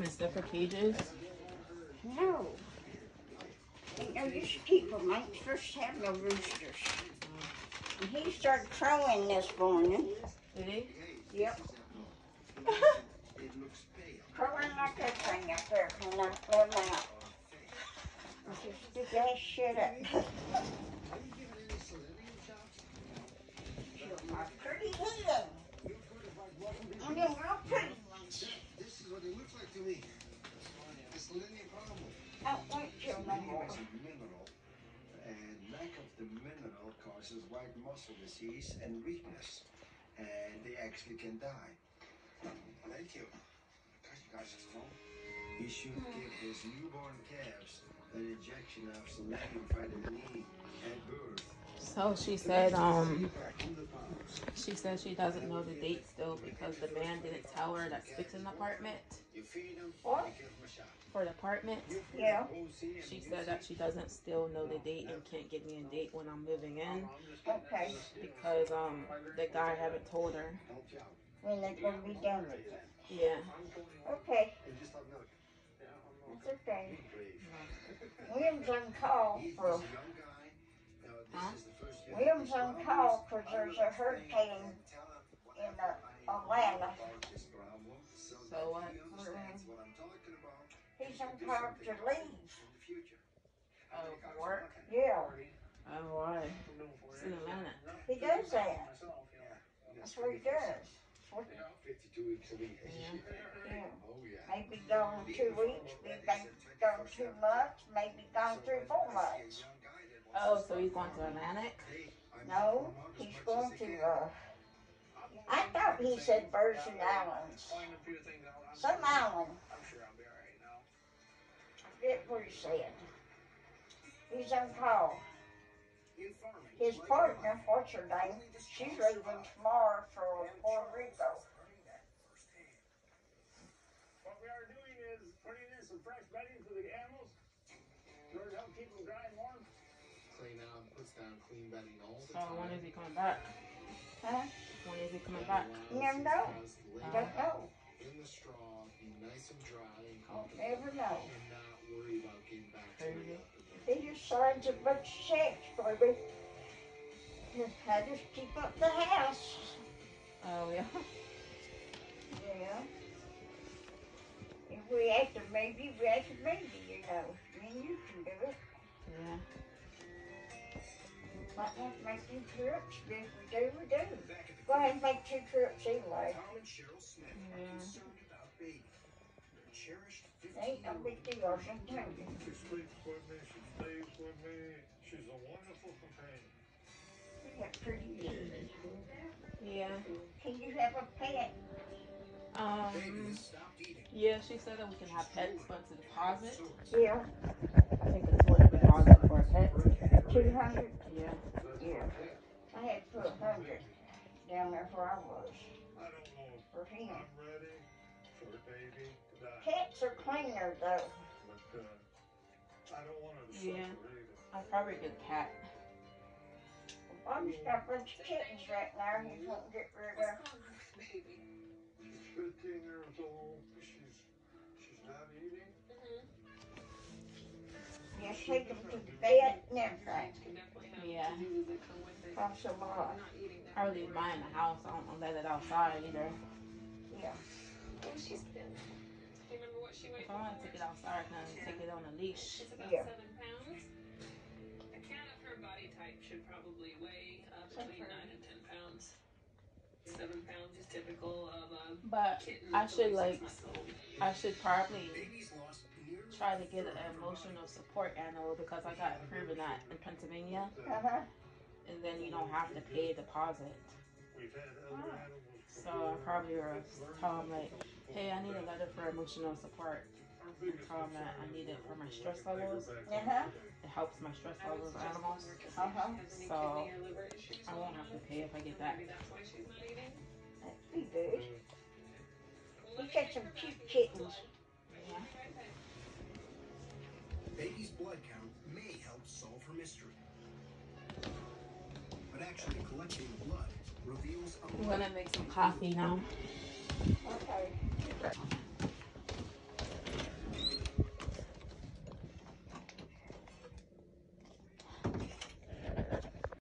Except for cages. No. Ain't no use to keep them. Ain't supposed to have no roosters. And he started crowing this morning. Did he? Yep. crowing like that thing up there when I let him out. Just stick that shit up. My pretty heathen. And them real pretty ones. This is what it looks like to me. It's selenium problem. I won't kill no more. Selenium is a mineral, and lack of the mineral causes white muscle disease and weakness, and they actually can die. Thank you. God, you guys are strong. He should give his newborn calves an injection of selenium vitamin E at birth. So she said, um, she said she doesn't know the date still because the man didn't tell her that that's in the apartment What? you give them a shot. for the apartment. Yeah. She said that she doesn't still know the date and can't give me a date when I'm moving in Okay. because um the guy haven't told her. Help you out. When they're gonna be done with it. Yeah. Okay. And just like milk. It's okay. Brave. William's on call He's for this young guy. Now, this Huh? is the first year William's on call because there's a hurricane in uh, Atlanta. This so So what? he understands what I'm talking about. He's on call to leave. In the future. Oh, for work? Yeah, Oh, why? It's in Atlanta. he does that. That's what he does. What- 52 weeks a week. Yeah. Oh, yeah. Maybe gone two weeks, maybe gone two months, maybe gone three, four months. Oh, so he's going to Atlantic? No, he's going to, uh, I thought he said Virgin Islands. Some island. I'm sure I'll be all right forget what he said. He's on call. His partner, what's her name, she's leaving tomorrow for Puerto Rico. What we are doing is putting in some fresh bedding for the animals. In order to help keep them dry and warm. Clay now puts down clean bedding all the oh, So time. when is he coming back? Huh? When is he coming back? You never know. Don't ah. know. In the straw, be nice and dry and I'll comfortable, never know. and not worry about getting back to Crazy. it. He just signs a bunch of checks for me. I just keep up the house. Oh, yeah. Yeah. If we have to maybe, we have to maybe, you know. I mean, you can do it. Yeah. Might have to make two trips, but if we do, we do. Go ahead and make two trips anyway. Tom and Cheryl Smith are concerned about baby. Their cherished Ain't no big deal, I'm telling you. She sleeps with me, she stays with me. She's a wonderful companion. We have pretty babies. Yeah. Can you have a pet? Um, yeah, she said that we can have pets, but it's a deposit. Yeah, I think pet. two hundred? Yeah. Yeah. I had put a I was I. Cats are cleaner though. Uh, I Yeah. I'd probably get cat. Bobby's got a bunch of kittens right now wanting to get rid of. She's 15 years old. She's take them to the vet and everything. Yeah. Costs a lot. I would leave in the house. I don't let it outside either. Yeah. She's been. Remember what she weighed? If I want to take it outside, then take it on a leash. It's about Yeah. seven pounds. A cat of her body type should probably weigh uh, between nine and ten pounds. Seven pounds is typical of a But kitten. I should like, six months old. I should probably Baby's lost nearly try to get an emotional support animal because I got proven that in Pennsylvania, Uh-huh. and then you don't have to pay a deposit. We've had other animals. So I probably will tell them like, hey, I need a letter for emotional support. And tell them that I need it for my stress levels. Uh-huh. It helps my stress levels with animals. Uh-huh. So, kidney or liver issues? I won't have to pay if I get that. That's why she's not eating. That'd be good. You got some cute kittens. Yeah. Baby's blood count may help solve her mystery. But actually collecting the blood reveals a I'm gonna make some coffee now. Okay.